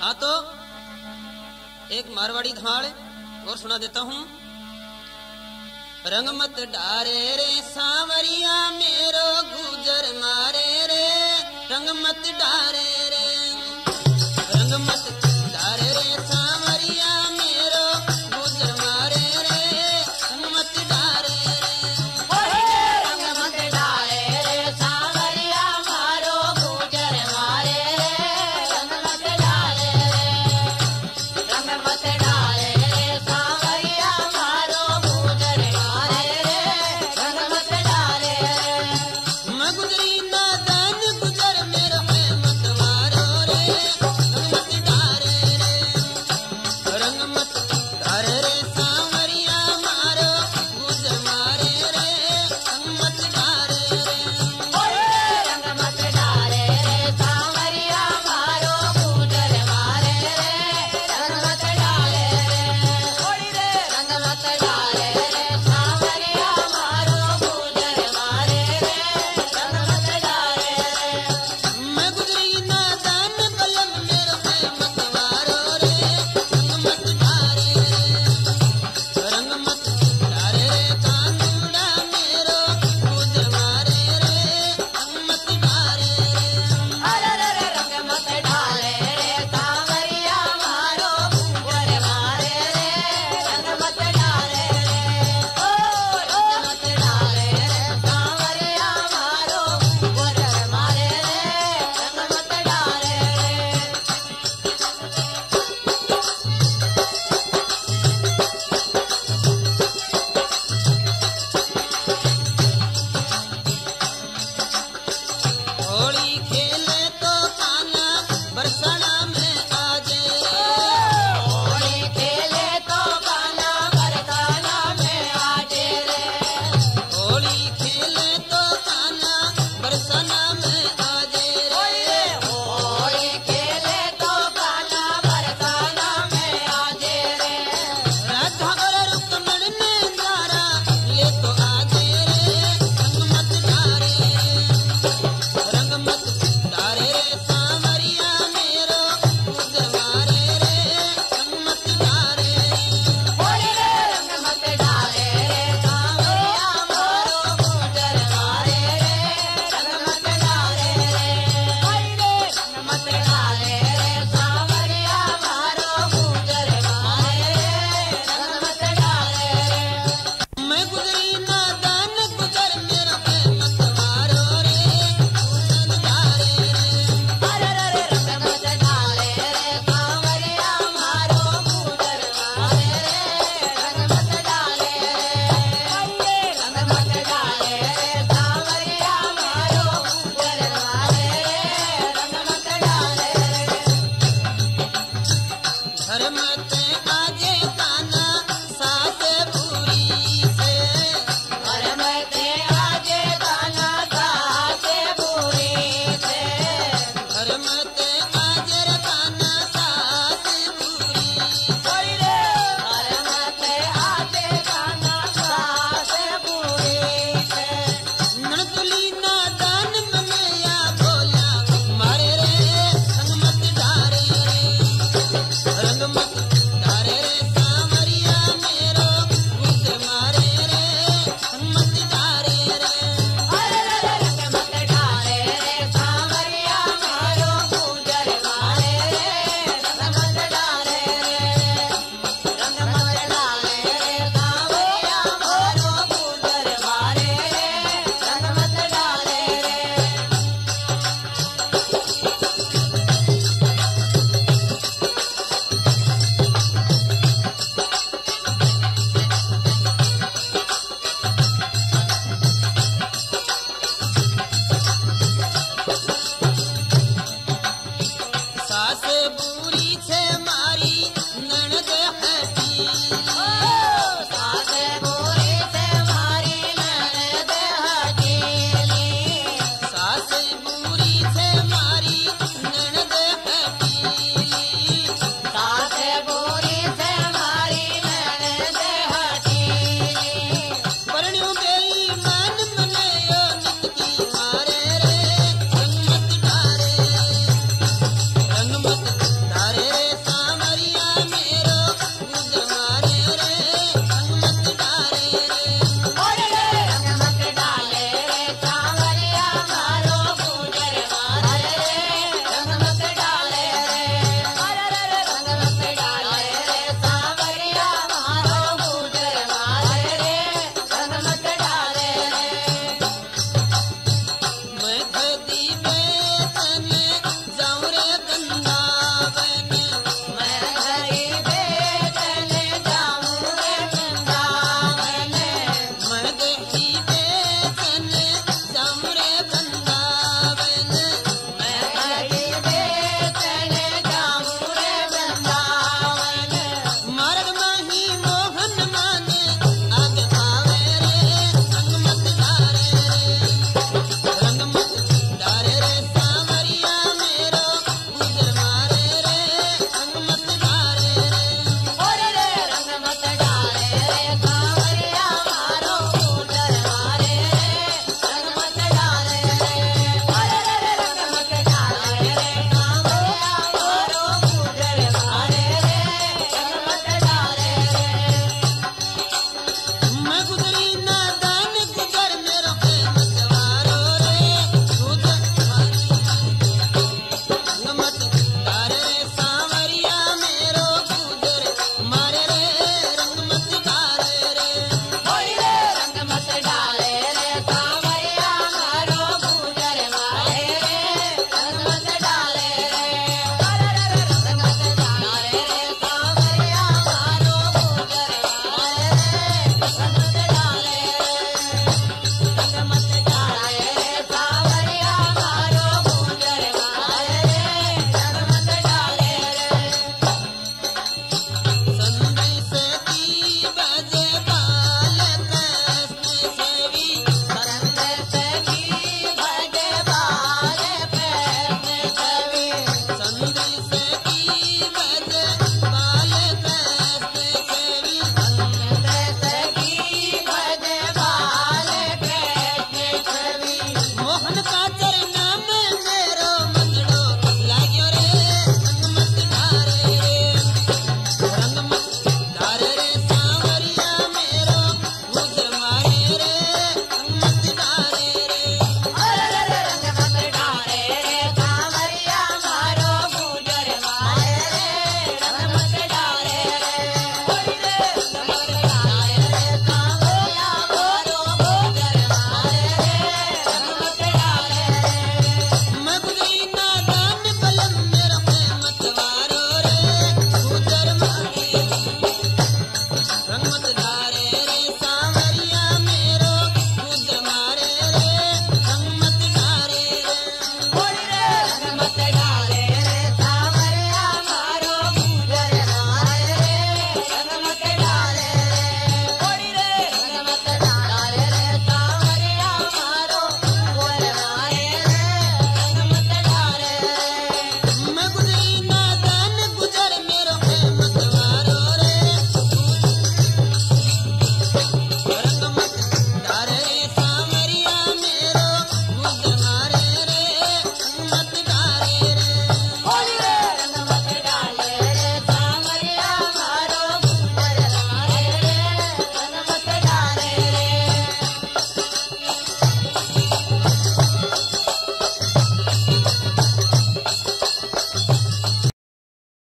हाँ तो एक मारवाड़ी धाल और सुना देता हूँ। रंगमत डारे रे, सावरिया मेरो गुजर मारे रे। रंगमत डारे रे